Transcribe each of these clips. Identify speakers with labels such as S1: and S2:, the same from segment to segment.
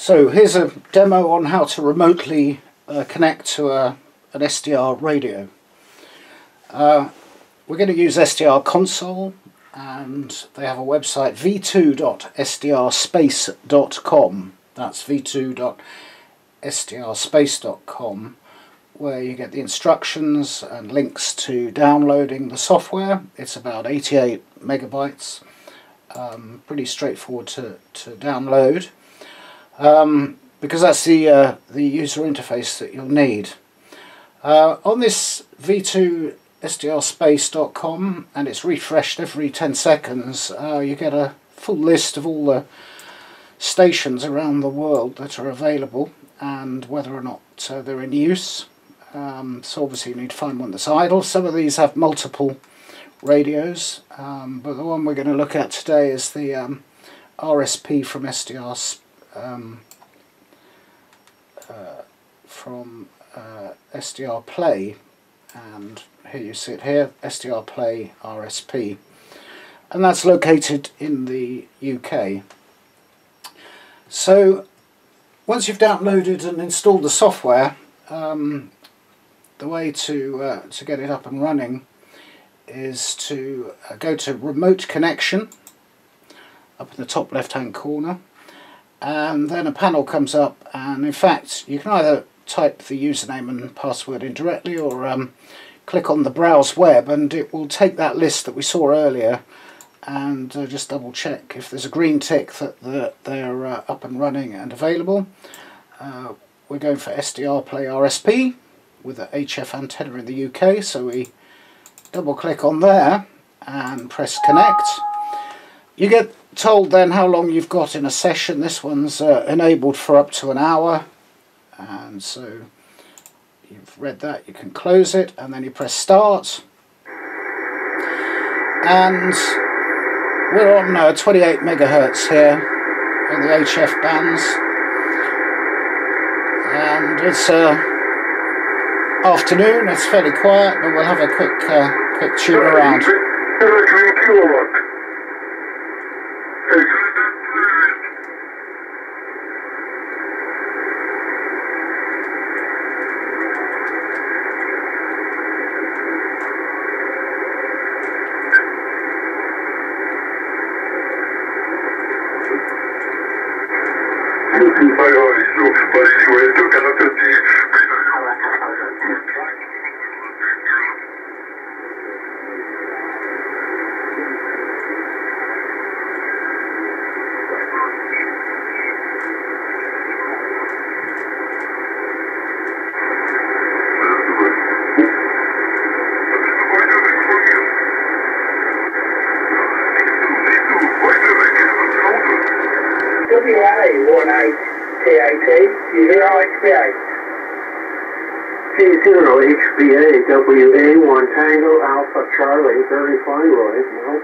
S1: So here's a demo on how to remotely uh, connect to a, an SDR radio. Uh, we're going to use SDR console and they have a website v2.sdrspace.com that's v2.sdrspace.com where you get the instructions and links to downloading the software. It's about 88 megabytes, um, pretty straightforward to, to download um, because that's the, uh, the user interface that you'll need. Uh, on this v2 sdrspace.com and it's refreshed every 10 seconds uh, you get a full list of all the stations around the world that are available and whether or not uh, they're in use. Um, so obviously you need to find one that's idle. Some of these have multiple radios um, but the one we're going to look at today is the um, RSP from SDR um, uh, from uh, SDRplay and here you see it here, SDRplay RSP and that's located in the UK. So once you've downloaded and installed the software um, the way to, uh, to get it up and running is to uh, go to remote connection up in the top left hand corner and then a panel comes up and in fact you can either type the username and password in directly or um, click on the browse web and it will take that list that we saw earlier and uh, just double check if there's a green tick that the, they're uh, up and running and available. Uh, we're going for SDRplay RSP with an HF antenna in the UK so we double click on there and press connect. You get told then how long you've got in a session. This one's uh, enabled for up to an hour and so you've read that you can close it and then you press start and we're on uh, 28 megahertz here in the HF bands and it's uh, afternoon it's fairly quiet but we'll have a quick uh, quick tune around
S2: is W-I-1-I-T-I-T, zero-H-B-A. Zero HBA, WA1 Tango Alpha Charlie, very fine, Roy. Well,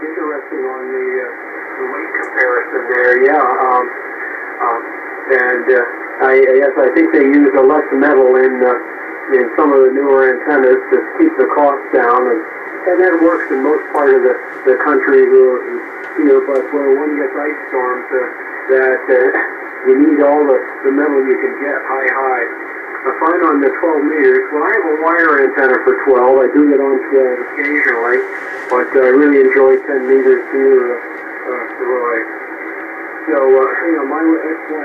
S2: interesting on the, uh, the weight comparison there, yeah. Um, um, and uh, I, yes, I think they use a less metal in uh, in some of the newer antennas to keep the cost down, and, and that works in most part of the, the country who, who you know, but when you get ice storms, uh, that uh, you need all the, the metal you can get high, high. I find on the 12 meters, well, I have a wire antenna for 12. I do get on 12 occasionally, but I uh, really enjoy 10 meters here, uh, uh. So, uh, you know, my, that's why